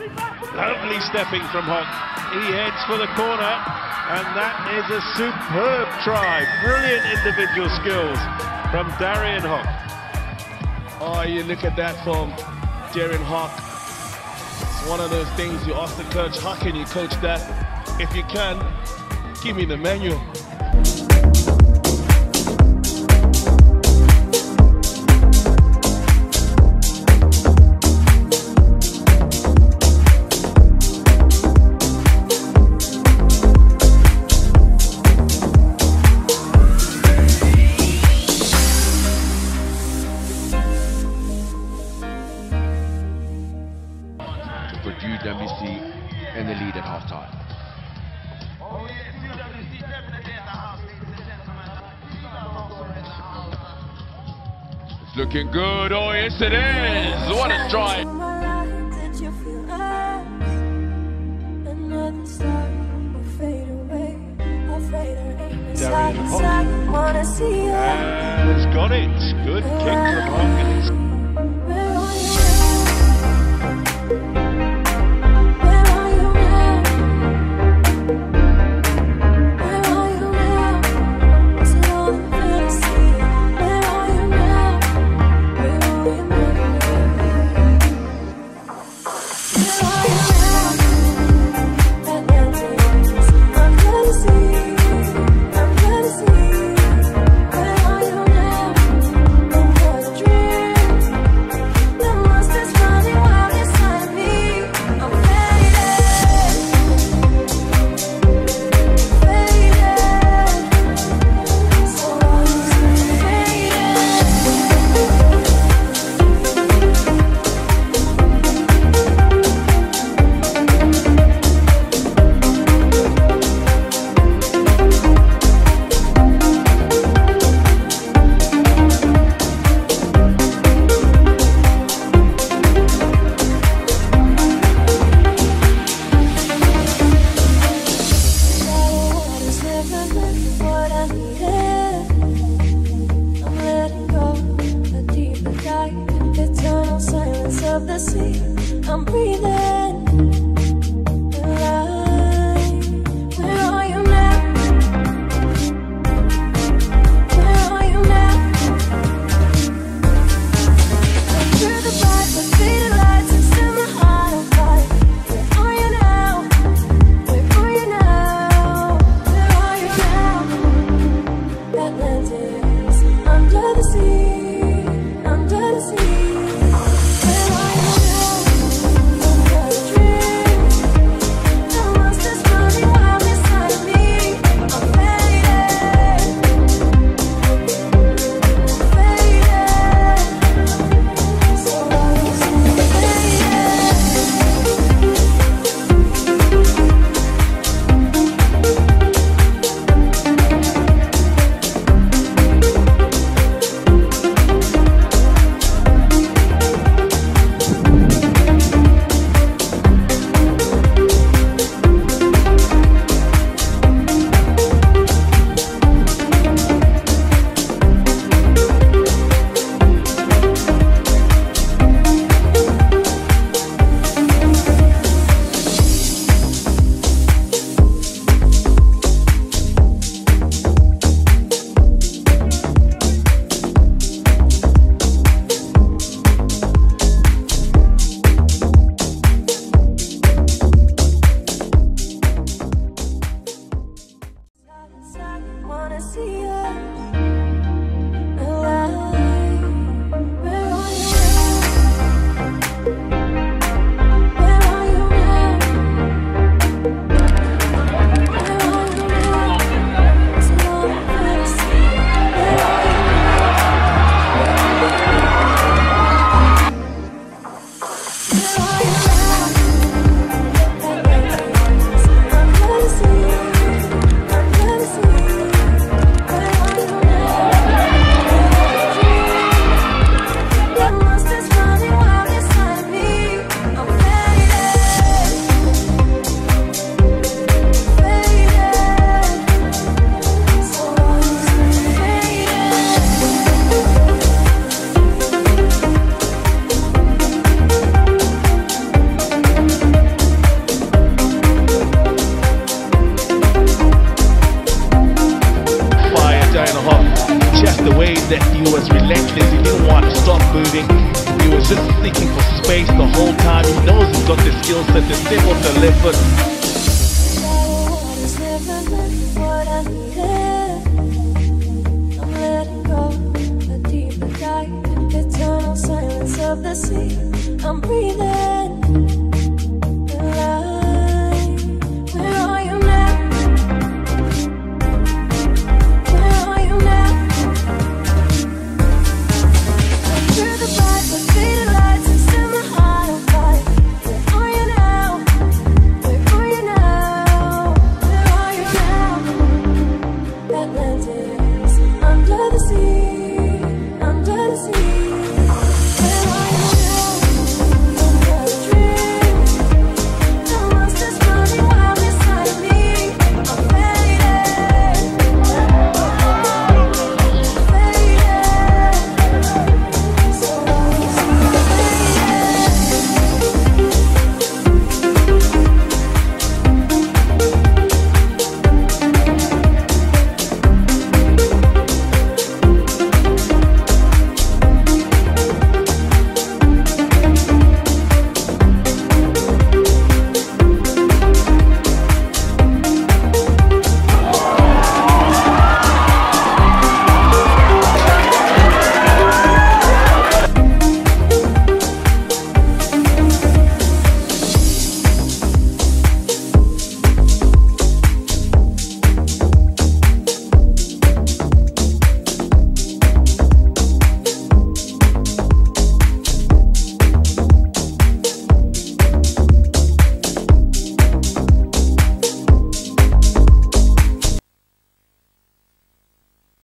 Lovely stepping from Hock. He heads for the corner, and that is a superb try. Brilliant individual skills from Darian Hock. Oh, you look at that from Darian Hock. It's one of those things you ask the coach, how can you coach that? If you can, give me the menu. For GWC in the lead at halftime. It's looking good. Oh, yes, it is. What a try. Did you feel us? Another star will fade away. I'll fade away. Darian Hock. I wanna see you. And has got it. Good kick from Hock. Of the sea. I'm breathing. That he was relentless. He didn't want to stop moving. He was just seeking for space the whole time. He knows he's got the skill set the deeper dive, eternal silence of the sea. I'm breathing.